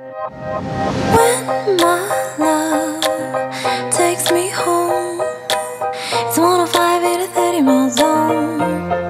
When my love takes me home, it's 105 in a 30 mile zone.